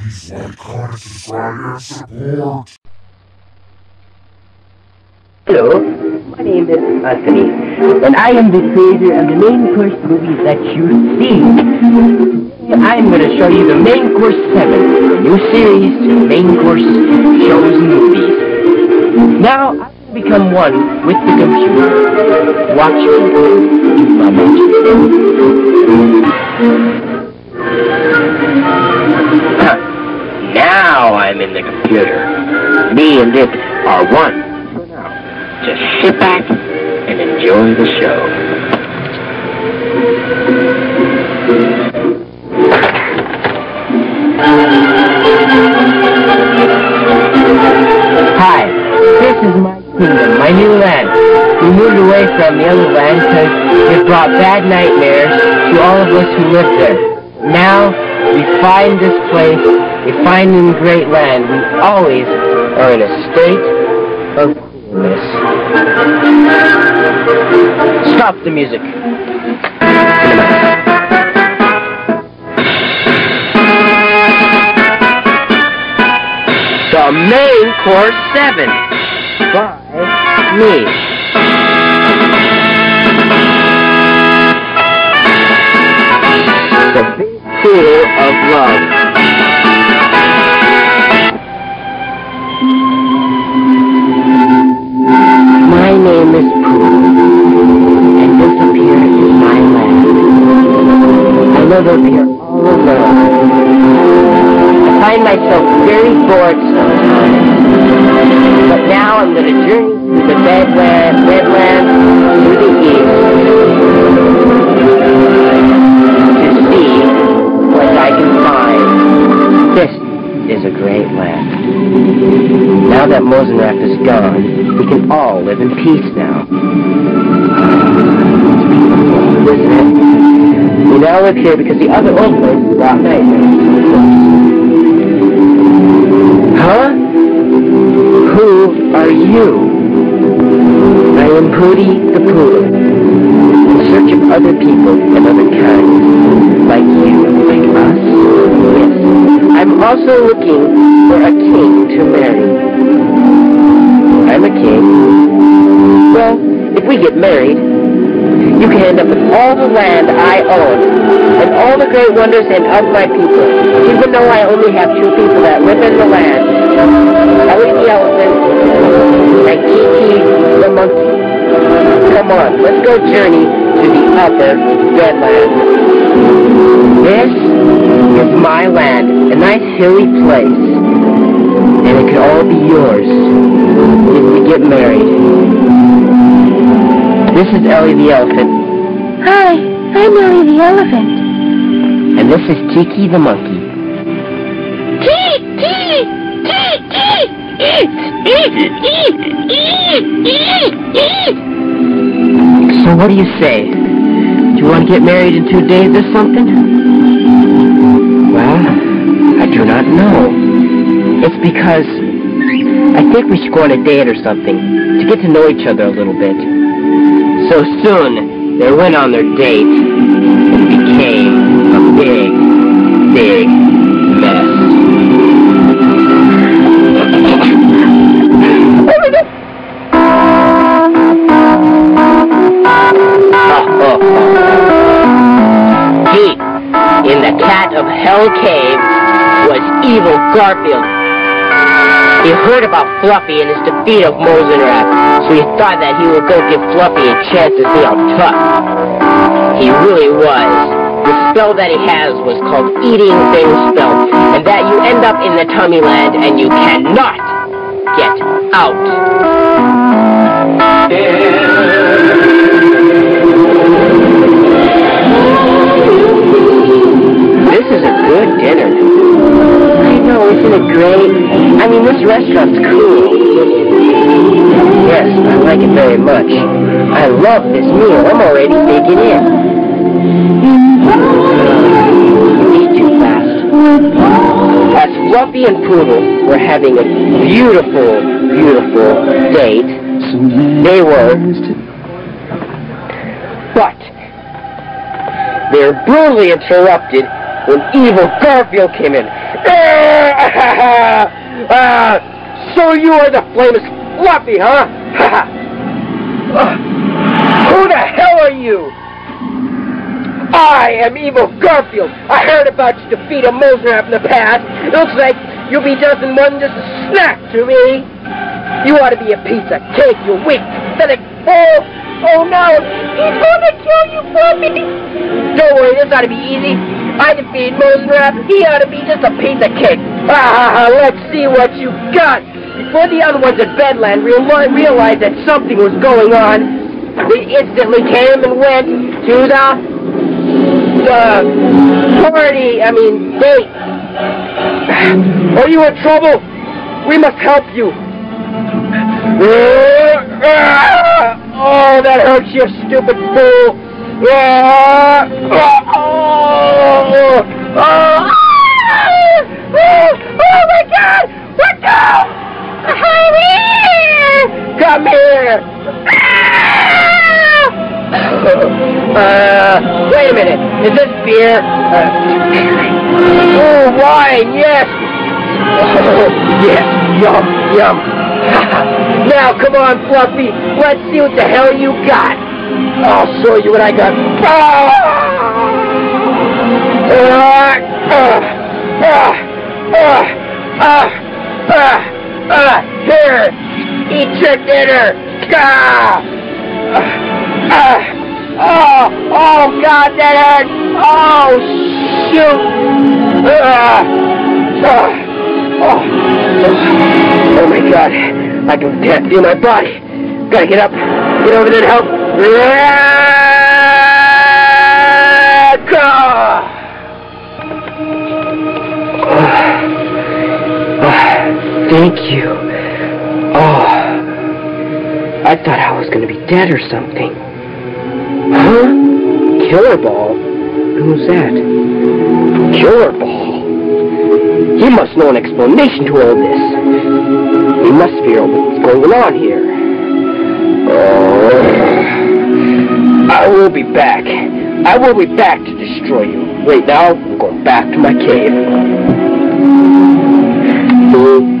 Please like, comment, subscribe, and support. Hello, my name is Anthony, and I am the creator of the main course movies that you see. I'm going to show you the main course 7, a new series, main course shows and movies. Now, I will become one with the computer. Watch me do my magic. Now I'm in the computer. Me and it are one. Just sit back and enjoy the show. Hi, this is my kingdom, my new land. We moved away from the other land because it brought bad nightmares to all of us who lived there. Now, we find this place, we find in great land, we always are in a state of coolness. Stop the music. The main course seven by me. The pool of love. My name is Pooh, and this here is my land. I live up here all alone. I find myself very bored sometimes. But now I'm going to journey through the Bedland, Bedland to the east Now is gone, we can all live in peace now. It? We now live here because the other old place brought nightmares. Huh? Who are you? I am Pooty the Poodle, in search of other people and other kinds, like you, like us. Yes, I'm also looking for a king to marry. Get married, you can end up with all the land I own, and all the great wonders and of my people, even though I only have two people that live in the land. Ellie the elephant, and Kiki the monkey. Come on, let's go journey to the other Bedland. This is my land, a nice hilly place, and it can all be yours if we get married. This is Ellie the elephant, Hi, I'm Ellie the elephant. and this is Tiki the monkey. Tiki! Tiki! It be eat, eat, eat, eat. So what do you say? Do you want to get married in two days or something? Well, I do not know. It's because I think we should go on a date or something to get to know each other a little bit. So soon, they went on their date and became a big, big mess. He, in the Cat of Hell Cave, was evil Garfield. He heard about Fluffy and his defeat of Mosenrath, so he thought that he would go give Fluffy a chance to see how tough he really was. The spell that he has was called Eating Things Spell, and that you end up in the Tummy Land and you cannot get out. I like it very much. I love this meal. I'm already taking in. Too fast. As Fluffy and Poodle were having a beautiful, beautiful date, they were. But they were brutally interrupted when evil Garfield came in. uh, so you are the famous Fluffy, huh? who the hell are you? I am Evil Garfield. I heard about your defeat of Mosrap in the past. Looks like you'll be just in one just a snack to me. You ought to be a piece of cake, you weak, pathetic fool. Oh no, he's gonna kill you me. Don't worry, this ought to be easy. I defeated Mosrap. He ought to be just a piece of cake. Ah, ha, ha, let's see what you got. Before the other ones at Bedland realized that something was going on, they instantly came and went to the uh, party, I mean, date. Are you in trouble? We must help you. Oh, that hurts you, stupid fool. Oh, oh my God! Let go! Hurry! Come here! Uh, wait a minute. Is this beer? Uh, oh, wine, yes. Yes, yum, yum. now, come on, Fluffy. Let's see what the hell you got. I'll show you what I got. Ah! Ah! Ah! Here, eat your dinner. Ah! Ah! Oh, oh God, that hurts. Oh, shoot. Uh, uh, oh, oh my God. I can can't feel my body. Gotta get up, get over there and help. Go. thank you. Oh, I thought I was gonna be dead or something. Huh? Killer Ball? Who's that? Killer Ball? He must know an explanation to all this. He must figure out what's going on here. Oh. I will be back. I will be back to destroy you. Wait, now I'm going back to my cave. Hmm.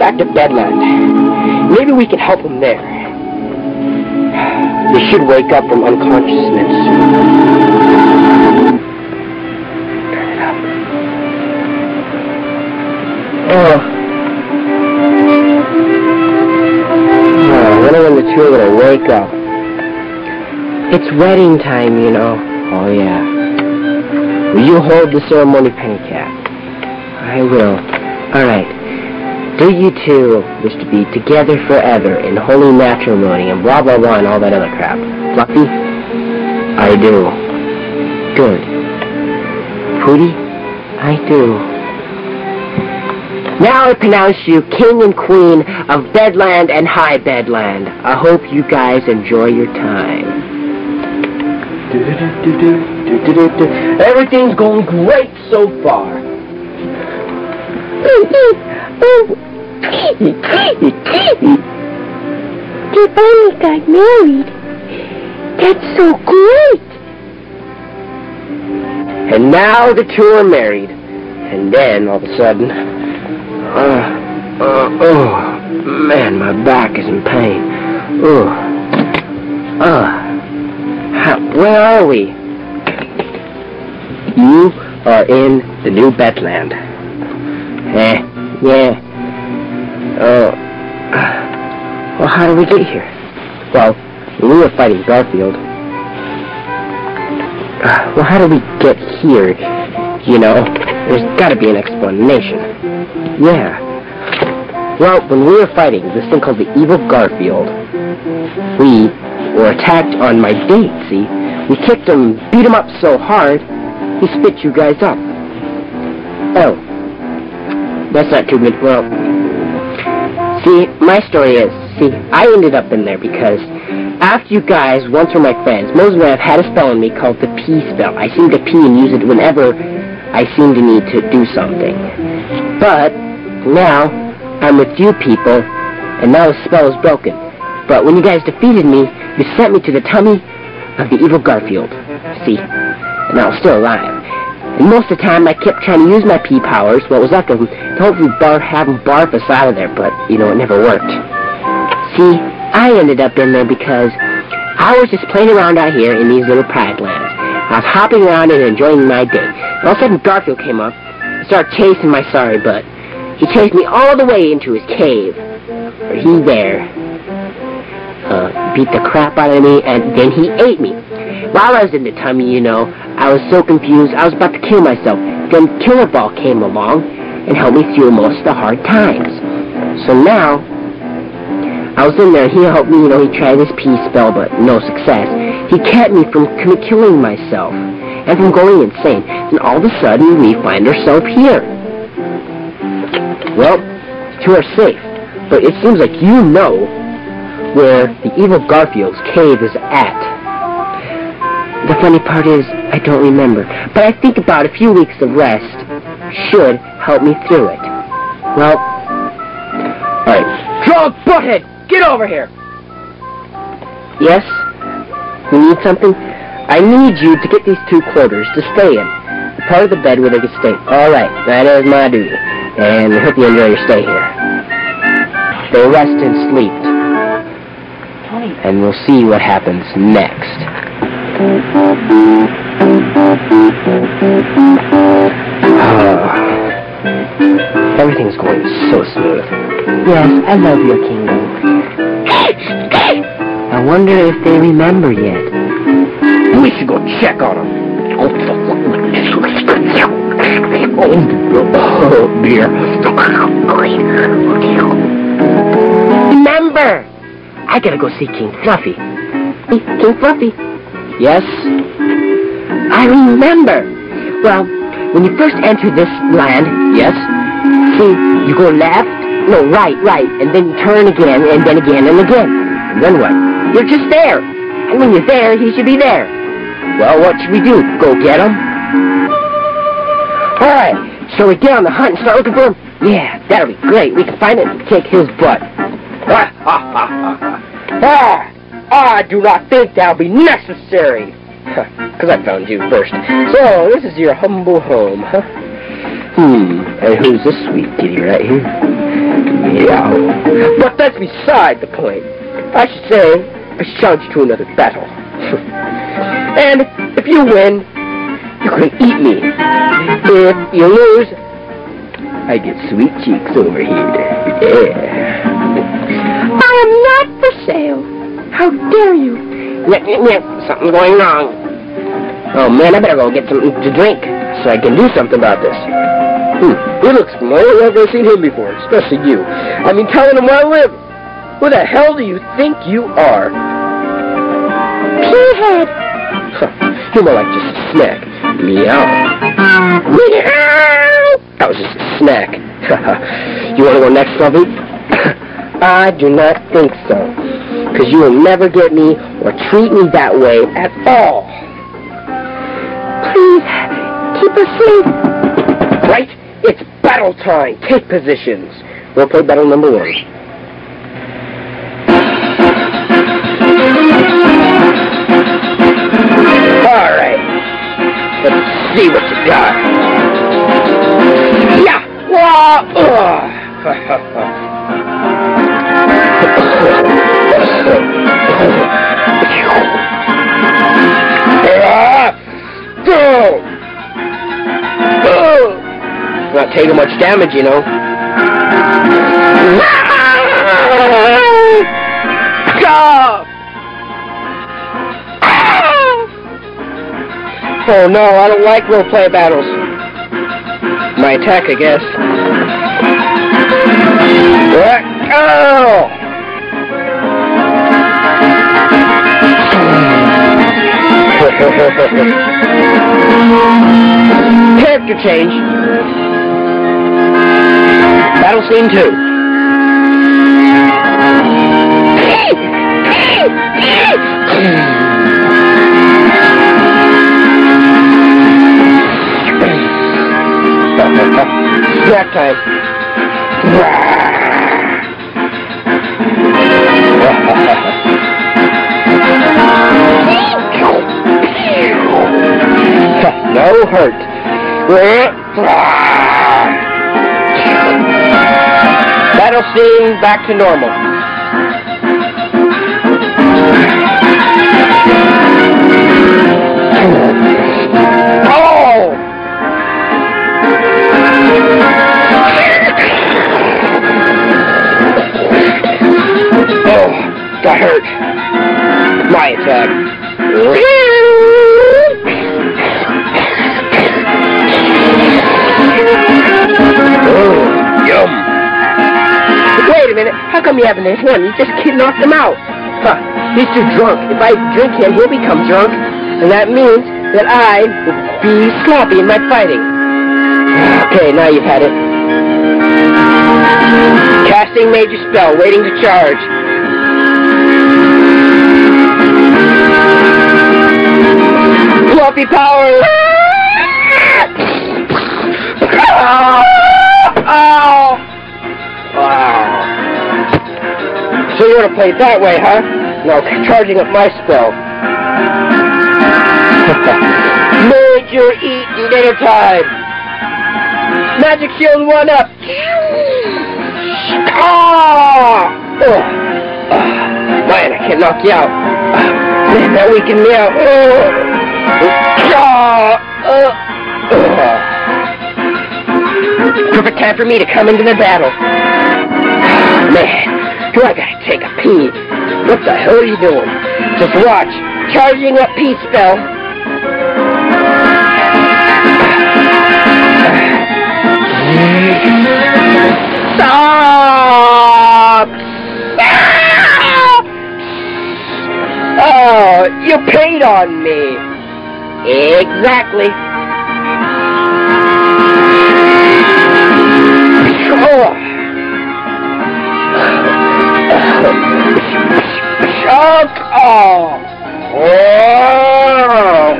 Back to Bedland. Maybe we can help him there. He should wake up from unconsciousness. Turn it up. Oh. Oh, I wonder when the two are gonna wake up. It's wedding time, you know. Oh yeah. Will you hold the ceremony, Pennycat? I will. Alright. Do you two wish to be together forever in holy matrimony and blah blah blah and all that other crap? Fluffy? I do. Good. Pooty? I do. Now I pronounce you king and queen of Bedland and High Bedland. I hope you guys enjoy your time. Everything's going great so far. Oh, You finally got married. That's so great. And now the two are married. And then, all of a sudden, uh, uh, oh, man, my back is in pain. Oh, uh, where are we? You are in the new Bedland. Eh, yeah. Oh. Well, how did we get here? Well, we were fighting Garfield. Well, how did we get here? You know, there's gotta be an explanation. Yeah. Well, when we were fighting this thing called the Evil Garfield, we were attacked on my date, see? We kicked him, beat him up so hard, he spit you guys up. Oh. That's not too good. Well, See, my story is, see, I ended up in there because after you guys once were my friends, Mosrap had a spell on me called the pee spell. I seem to pee and use it whenever I seem to need to do something. But now I'm with you people, and now the spell is broken. But when you guys defeated me, you sent me to the tummy of the evil Garfield. See? And I was still alive. And most of the time, I kept trying to use my pea powers, what was left of them, to hopefully barf, have them barf us out of there, but, you know, it never worked. See, I ended up in there because I was just playing around out here in these little pride lands. I was hopping around and enjoying my day. And all of a sudden, Garfield came up and started chasing my sorry butt. He chased me all the way into his cave. Where he there uh, beat the crap out of me, and then he ate me. While I was in the tummy, you know, I was so confused, I was about to kill myself. Then Killer Ball came along and helped me through most of the hard times. So now, I was in there, he helped me, you know, he tried his peace spell, but no success. He kept me from killing myself and from going insane. And all of a sudden, we find ourselves here. Well, you are safe, but it seems like you know where the evil Garfield's cave is at. The funny part is, I don't remember, but I think about a few weeks of rest should help me through it. Well, alright. Frog Butthead, get over here! Yes? You need something? I need you to get these two quarters to stay in. The part of the bed where they can stay. Alright, that is my duty. And I hope you enjoy your stay here. Stay rest and sleep. And we'll see what happens next. Oh, everything's going so smooth. Yes, I love your kingdom. I wonder if they remember yet. We should go check on them. Oh, dear. Remember! I gotta go see King Fluffy. King Fluffy? Yes? I remember. Well, when you first enter this land, yes? See, you go left, no, right, right, and then you turn again, and then again, and again. And then what? You're just there. And when you're there, he should be there. Well, what should we do? Go get him? All right, shall we get on the hunt and start looking for him? Yeah, that'll be great. We can find it and kick his butt. Ah, ha, ha, ha, ha. ah, I do not think that'll be necessary. Because I found you first. So, this is your humble home, huh? Hmm, and who's this sweet kitty right here? Meow. But that's beside the point. I should say, I should challenge you to another battle. and if you win, you can eat me. If you lose, I get sweet cheeks over here. Yeah. How dare you? Yep. Something's going wrong. Oh man, I better go get something to drink so I can do something about this. Hmm, he looks familiar. I've never seen him before, especially you. I mean, telling him where I live. Who the hell do you think you are? Peahead. Huh, you're more like just a snack. Meow. Meow. That was just a snack. you want to go next, Fluffy? I do not think so. Because you will never get me or treat me that way at all. Please, keep us safe. Right? It's battle time. Take positions. We'll play battle number one. All right. Let's see what you got. Yeah. Wah! Ugh. Go! Not taking much damage, you know. Go! Oh no, I don't like roleplay battles. My attack, I guess. Let oh! go! Change. Battle scene two. Snack time. No hurt. Battle scene back to normal. Oh! Oh, got hurt. My attack. Come you haven't hit him? You just knocked him out. Huh. He's too drunk. If I drink him, he'll become drunk. And that means that I will be sloppy in my fighting. Okay, now you've had it. Casting major spell, waiting to charge. Fluffy power! So you want to play it that way, huh? No, charging up my spell. Major eat dinner time! Magic shield one up! Ah! Oh. Man, I can't knock you out. Man, that weakened me out. Oh. Perfect time for me to come into the battle. Man, do I gotta take a pee? What the hell are you doing? Just watch. Charging up pee spell. Stop! Oh, you paid on me. Exactly. Oh. Chunk! Oh! Oh!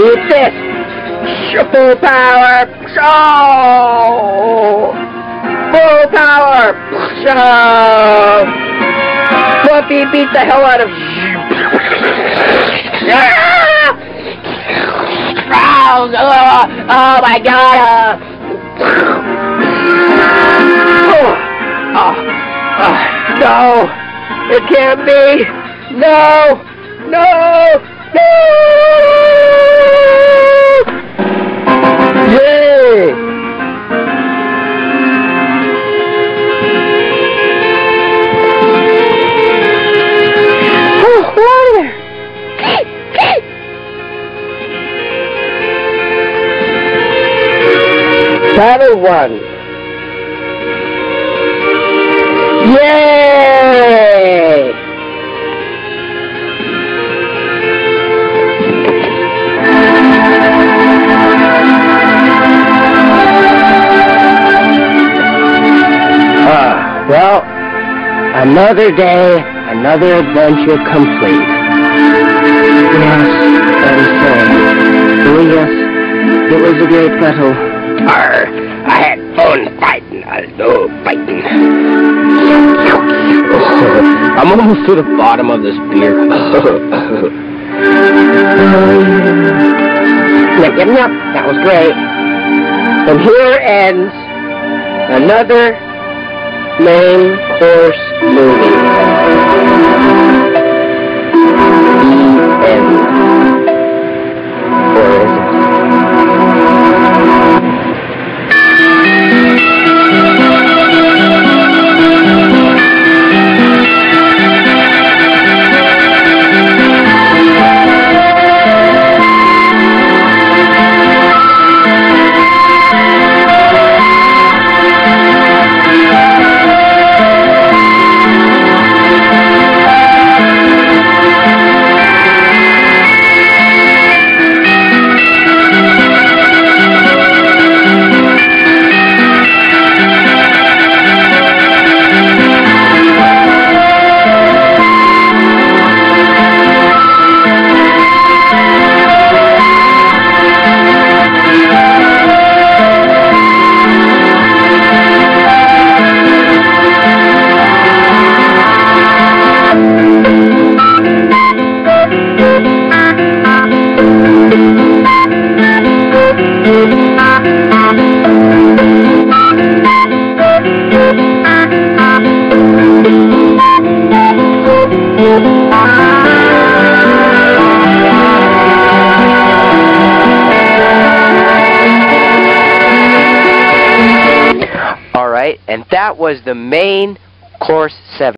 Eat this! Full power! Oh! Full power! Oh! Fluffy beat the hell out of oh, oh my god! Oh, oh, oh, no! It can't be! No! No! No! Yay! Oh, water! Battle one. Another day, another adventure complete. Yes, that is so. Oh, yes, it was a great battle. Arr, I had fun fighting. I love fighting. Oh, I'm almost to the bottom of this beer. yep, yep, yep. That was great. And here ends another main course movie. The that was the main course 7.